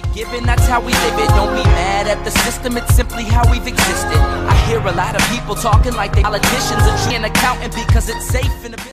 shit given, that's how we live it. Don't be mad at the system, it's simply how we've existed. I hear a lot of people talking like they politicians and she an accountant because it's safe in the